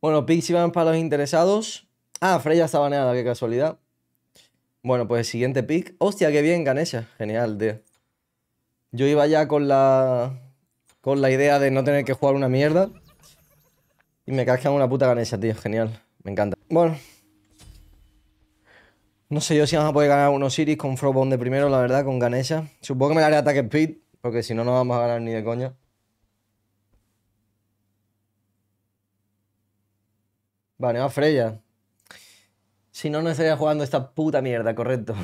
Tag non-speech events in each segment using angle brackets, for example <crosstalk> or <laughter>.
Bueno, picks van para los interesados. Ah, Freya está baneada, qué casualidad. Bueno, pues siguiente pick. Hostia, qué bien, Ganesha. Genial, tío. Yo iba ya con la. Con la idea de no tener que jugar una mierda. Y me cascan una puta Ganesha, tío. Genial. Me encanta. Bueno. No sé yo si vamos a poder ganar unos Series con Frostbone de primero, la verdad, con Ganesha. Supongo que me daré ataque speed, porque si no, no vamos a ganar ni de coña. Vale, a Freya. Si no, no estaría jugando esta puta mierda, correcto.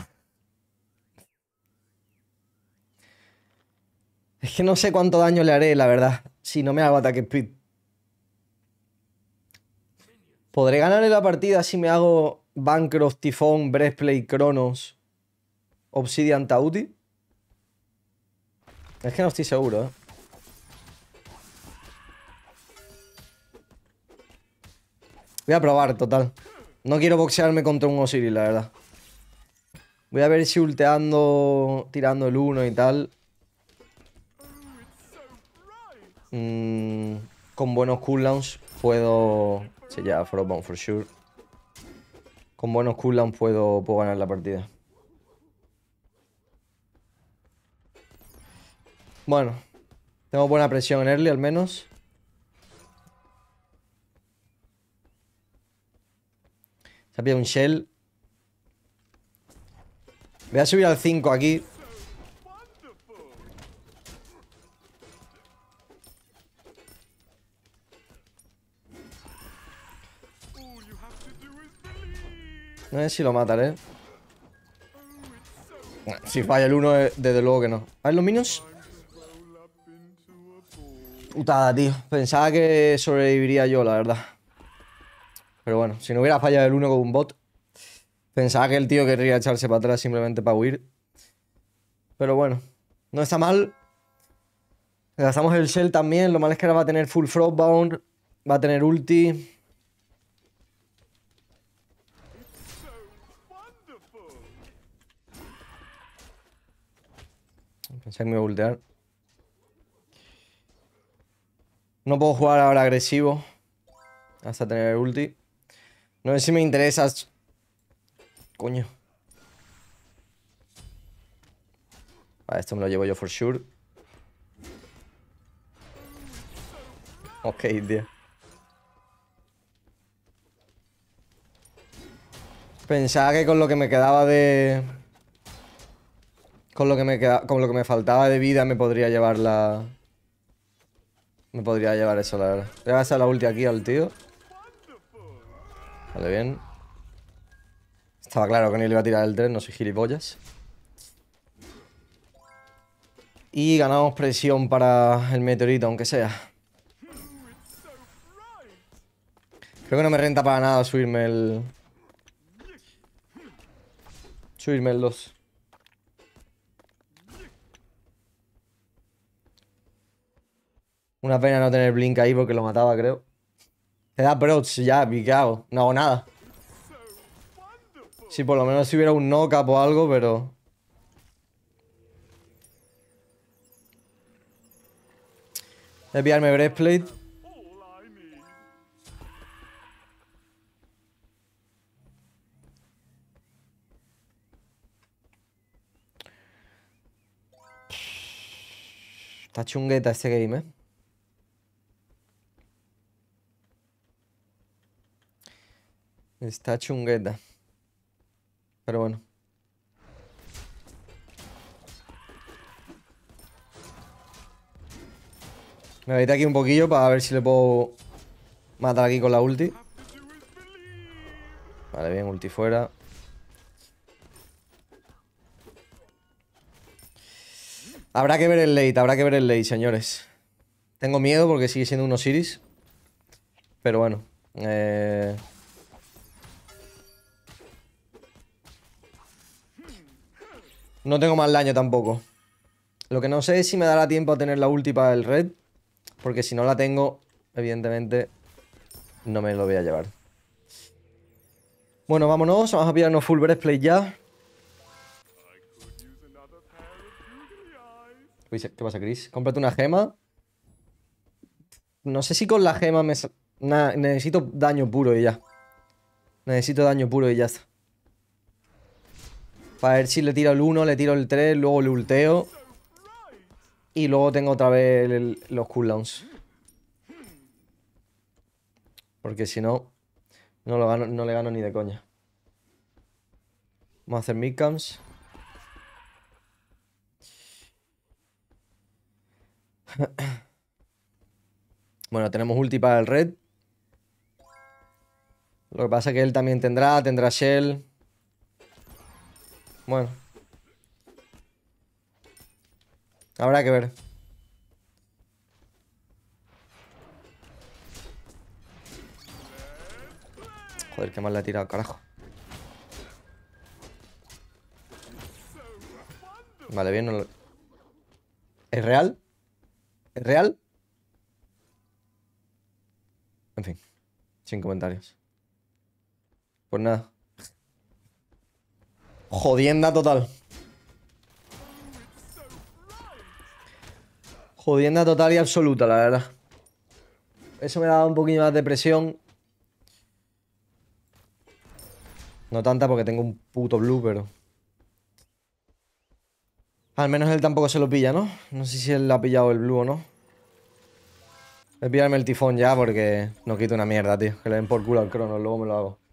Es que no sé cuánto daño le haré, la verdad, si no me hago ataque speed. ¿Podré ganarle la partida si me hago Bancroft, Tifón, Breastplate, Cronos, Obsidian, Tauti? Es que no estoy seguro, ¿eh? Voy a probar, total. No quiero boxearme contra un Osiris, la verdad. Voy a ver si ulteando, tirando el 1 y tal. Mm, con buenos cooldowns puedo... Sí, ya, Frostbound for sure. Con buenos cooldowns puedo, puedo ganar la partida. Bueno, tengo buena presión en early al menos. Se ha pillado un shell. Voy a subir al 5 aquí. No sé si lo mataré. Si falla el 1, desde luego que no. A ver los minions. Putada, tío. Pensaba que sobreviviría yo, la verdad. Pero bueno, si no hubiera fallado el 1 con un bot, pensaba que el tío querría echarse para atrás simplemente para huir. Pero bueno, no está mal. Gastamos el shell también. Lo malo es que ahora va a tener full frostbound. Va a tener ulti. Pensé que me iba a ultear. No puedo jugar ahora agresivo. Hasta tener el ulti. No sé si me interesa. Coño. Vale, esto me lo llevo yo for sure. Ok, tío. Pensaba que con lo que me quedaba de... Con lo que me queda... con lo que me faltaba de vida me podría llevar la... Me podría llevar eso, la verdad. Voy a hacer la ulti aquí al tío. Vale, bien. Estaba claro que ni le iba a tirar el tren, no soy gilipollas. Y ganamos presión para el meteorito, aunque sea. Creo que no me renta para nada subirme el... Subirme el 2. Una pena no tener Blink ahí porque lo mataba, creo. Te da brots ya, picado. No hago nada. Si por lo menos si hubiera un knock-up o algo, pero... Voy a pillarme Breastplate. Está chungueta este game, eh. Está chungueta. Pero bueno. Me voy aquí un poquillo para ver si le puedo matar aquí con la ulti. Vale, bien, ulti fuera. Habrá que ver el late, habrá que ver el late, señores. Tengo miedo porque sigue siendo unos Osiris. Pero bueno. Eh... No tengo más daño tampoco. Lo que no sé es si me dará tiempo a tener la ulti para el red. Porque si no la tengo, evidentemente, no me lo voy a llevar. Bueno, vámonos. Vamos a pillarnos full breastplate ya. ¿Qué pasa, Chris? Cómprate una gema. No sé si con la gema me... Nah, necesito daño puro y ya. Necesito daño puro y ya está. Para ver si le tiro el 1, le tiro el 3, luego le ulteo. Y luego tengo otra vez los cooldowns. Porque si no, no, no le gano ni de coña. Vamos a hacer midcams. <coughs> bueno, tenemos ulti para el red. Lo que pasa es que él también tendrá, tendrá Shell. Bueno. Habrá que ver. Joder, qué mal le ha tirado, carajo. Vale, bien. No ¿Es real? ¿Es real? En fin. Sin comentarios. Pues nada. Jodienda total. Jodienda total y absoluta, la verdad. Eso me da un poquito más de presión. No tanta porque tengo un puto blue, pero... Al menos él tampoco se lo pilla, ¿no? No sé si él ha pillado el blue o no. Voy a pillarme el tifón ya porque no quito una mierda, tío. Que le den por culo al crono, luego me lo hago.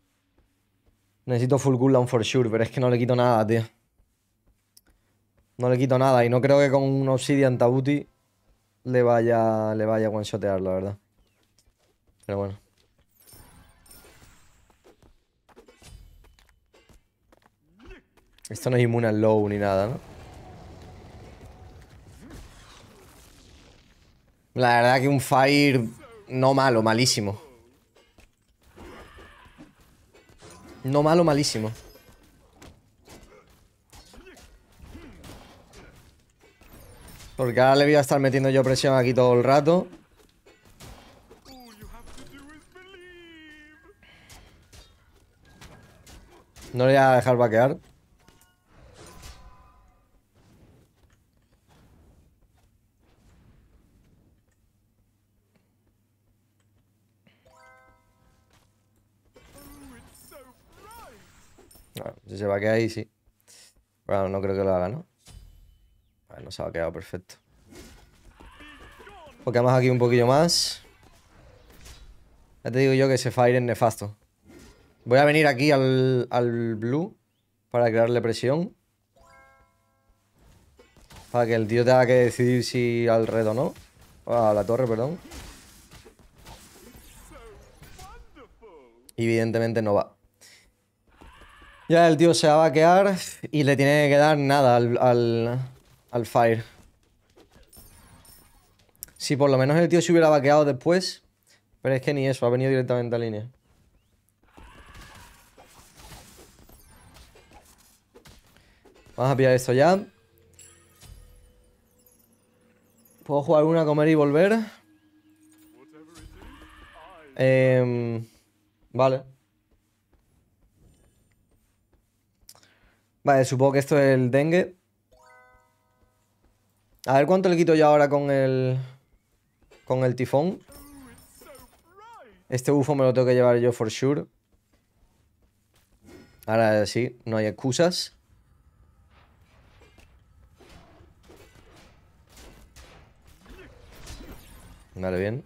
Necesito full cooldown for sure, pero es que no le quito nada, tío. No le quito nada y no creo que con un Obsidian Tabuti le vaya, le vaya a one-shotear, la verdad. Pero bueno. Esto no es inmune al low ni nada, ¿no? La verdad que un fire no malo, malísimo. No malo, malísimo. Porque ahora le voy a estar metiendo yo presión aquí todo el rato. No le voy a dejar vaquear. Si se va a quedar ahí, sí. Bueno, no creo que lo haga, ¿no? Bueno, se ha quedado perfecto. Pokemos aquí un poquillo más. Ya te digo yo que ese fire es nefasto. Voy a venir aquí al, al blue para crearle presión. Para que el tío tenga que decidir si al red o no. A la torre, perdón. Evidentemente no va. Ya el tío se va a vaquear y le tiene que dar nada al, al, Fire. Si por lo menos el tío se hubiera vaqueado después. Pero es que ni eso, ha venido directamente a línea. Vamos a pillar esto ya. ¿Puedo jugar una, comer y volver? Eh, vale. Vale, supongo que esto es el dengue. A ver cuánto le quito yo ahora con el... Con el tifón. Este bufo me lo tengo que llevar yo for sure. Ahora sí, no hay excusas. Vale, bien.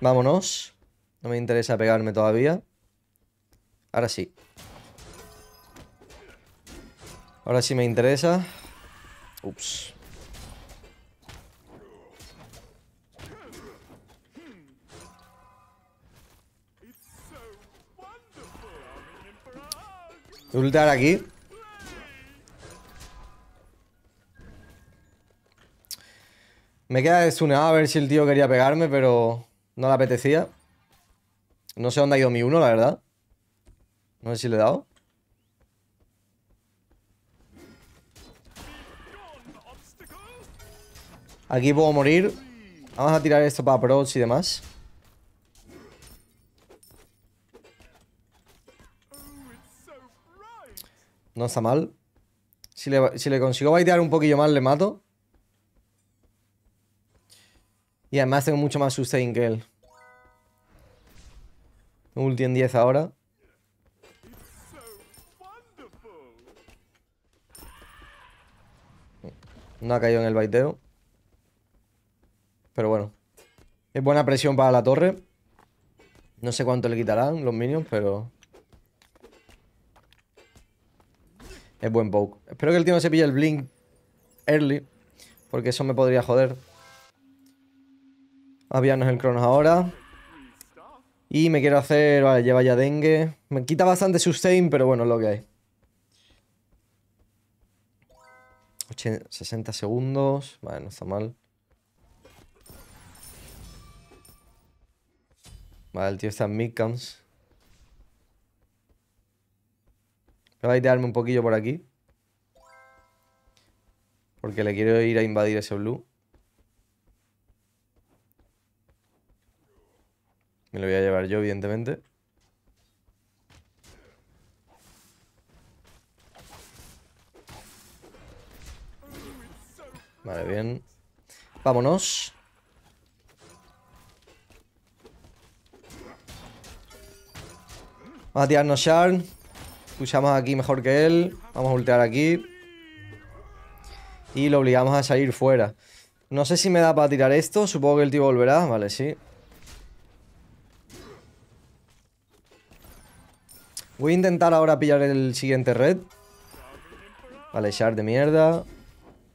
Vámonos. No me interesa pegarme todavía. Ahora sí. Ahora sí me interesa. Ups. Ultar aquí. Me queda desunado a ver si el tío quería pegarme, pero no le apetecía. No sé dónde ha ido mi uno, la verdad. No sé si le he dado. Aquí puedo morir. Vamos a tirar esto para pros y demás. No está mal. Si le, consigo baitear un poquillo más, le mato. Y además tengo mucho más sustain que él. Ulti en 10 ahora. No ha caído en el baiteo. Pero bueno. Es buena presión para la torre. No sé cuánto le quitarán los minions, pero... Es buen poke. Espero que el tío no se pille el blink early. Porque eso me podría joder. Aviarnos el Cronos ahora. Y me quiero hacer... Vale, lleva ya dengue. Me quita bastante sustain, pero bueno, es lo que hay. 60 segundos. Vale, no está mal. Vale, el tío está en midcams. Voy a idearme un poquillo por aquí. Porque le quiero ir a invadir ese blue. Me lo voy a llevar yo, evidentemente. Vale, bien. Vámonos. Vamos a tirarnos Shard. Pushamos aquí mejor que él. Vamos a ultear aquí. Y lo obligamos a salir fuera. No sé si me da para tirar esto. Supongo que el tío volverá. Vale, sí. Voy a intentar ahora pillar el siguiente red. Vale, shard de mierda.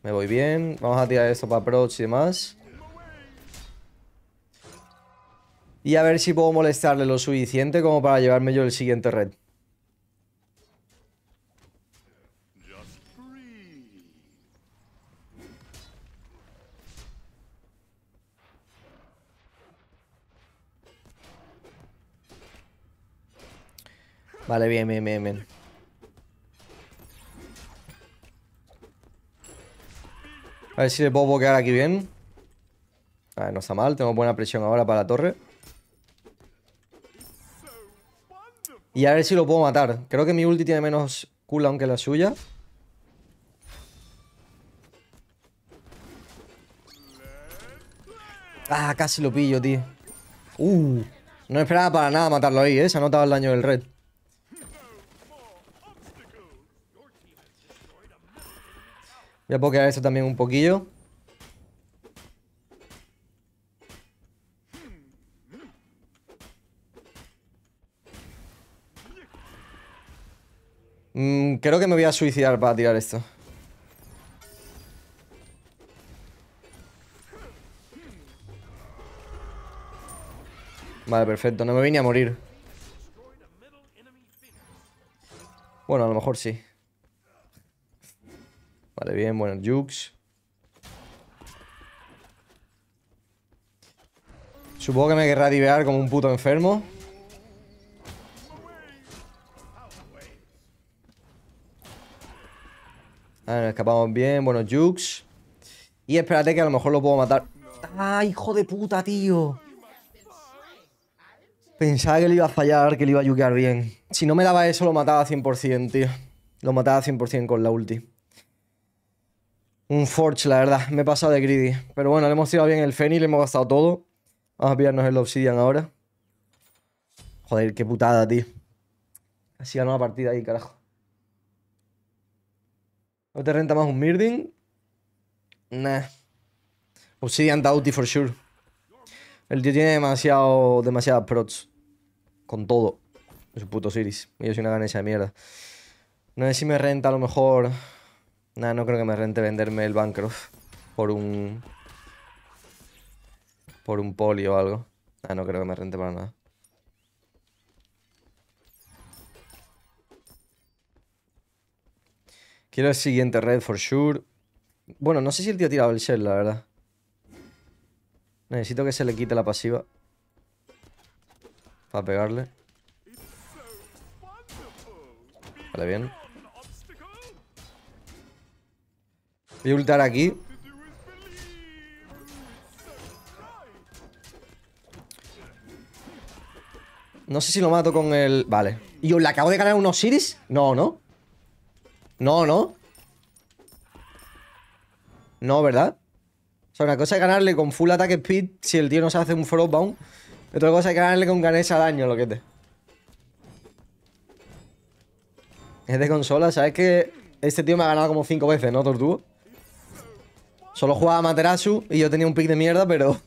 Me voy bien. Vamos a tirar esto para approach y demás. Y a ver si puedo molestarle lo suficiente como para llevarme yo el siguiente red. Vale, bien, bien, bien, bien. A ver si le puedo boquear aquí bien. A ver, no está mal. Tengo buena presión ahora para la torre. Y a ver si lo puedo matar. Creo que mi ulti tiene menos cooldown que la suya. Ah, casi lo pillo, tío. Uh, no esperaba para nada matarlo ahí, ¿eh? Se ha notado el daño del red. Voy a pokear esto también un poquillo. Mm, creo que me voy a suicidar para tirar esto. Vale, perfecto. No me vine a morir. Bueno, a lo mejor sí. Vale, bien, bueno, Jukes. Supongo que me querrá divear como un puto enfermo. Ah, nos escapamos bien. Bueno, Jukes. Y espérate que a lo mejor lo puedo matar. ¡Ah, hijo de puta, tío! Pensaba que le iba a fallar, que le iba a yukear bien. Si no me daba eso, lo mataba 100%, tío. Lo mataba 100% con la ulti. Un Forge, la verdad. Me he pasado de greedy. Pero bueno, le hemos tirado bien el Fenny, le hemos gastado todo. Vamos a pillarnos el Obsidian ahora. Joder, qué putada, tío. Así ganó la partida ahí, carajo. ¿No te renta más un Mirding? Nah. Obsidian Dauti for sure. El tío tiene demasiado, demasiadas prots. Con todo. Es un puto Siris. Y yo soy una ganesha de mierda. No sé si me renta a lo mejor... Nada, no creo que me rente venderme el Bancroft por un... Por un poli o algo. Ah, no creo que me rente para nada. Quiero el siguiente red for sure. Bueno, no sé si el tío ha tirado el shell, la verdad. Necesito que se le quite la pasiva. Para pegarle. Vale, bien. Voy a ultar aquí. No sé si lo mato con el... Vale. ¿Y yo le acabo de ganar un Osiris? No, ¿no? No, ¿no? No, ¿verdad? O sea, una cosa es ganarle con full attack speed si el tío no se hace un frostbound. Otra cosa es ganarle con ganesa daño, lo que te. Es de consola, ¿sabes que Este tío me ha ganado como 5 veces, ¿no, Tortugo? Solo jugaba Materasu y yo tenía un pick de mierda, pero...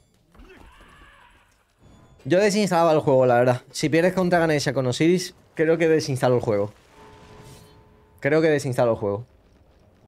Yo desinstalaba el juego, la verdad. Si pierdes contra Ganesha con Osiris, creo que desinstalo el juego. Creo que desinstalo el juego.